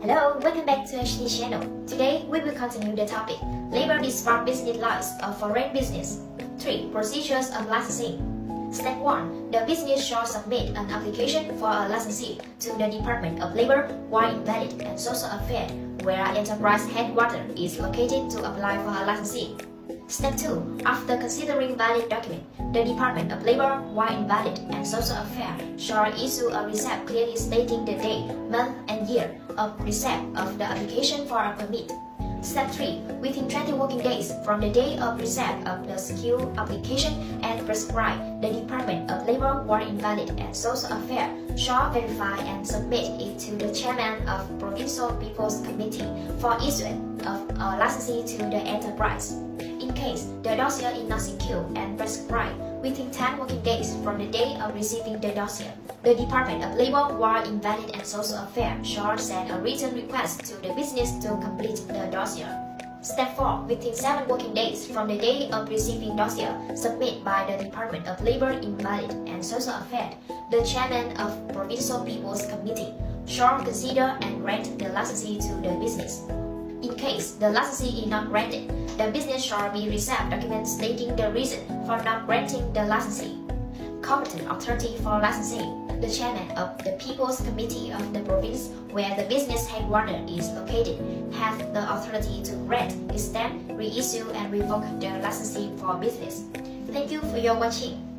Hello, welcome back to HT channel. Today we will continue the topic Labor Dispatch Business Laws of Foreign Business. 3. Procedures of licensing. Step 1. The business shall submit an application for a licensee to the Department of Labor War invalid and Social Affairs, where enterprise headquarters is located to apply for a licensee. Step 2. After considering valid document, the Department of Labor, invalid and Social Affairs, shall issue a receipt clearly stating the date, month, and year of receipt of the application for a permit. Step 3. Within 20 working days from the day of receipt of the skill application and prescribed, the Department of Labor, War invalid and Social Affairs, shall verify and submit it to the chairman of Provincial People's Committee for issuance of a licensee to the enterprise. Case the dossier is not secure and prescribed within 10 working days from the day of receiving the dossier, the Department of Labor, War invalid and Social Affairs, shall send a written request to the business to complete the dossier. Step 4. Within 7 working days from the day of receiving dossier submitted by the Department of Labor, Invalid and Social Affairs, the chairman of Provincial People's Committee shall consider and grant the licensee to the business. In case the licensee is not granted, the business shall be received documents stating the reason for not granting the licensee. Competent authority for licensing. The chairman of the People's Committee of the province where the business headquarters is located has the authority to grant, extend, reissue, and revoke the licensing for business. Thank you for your watching.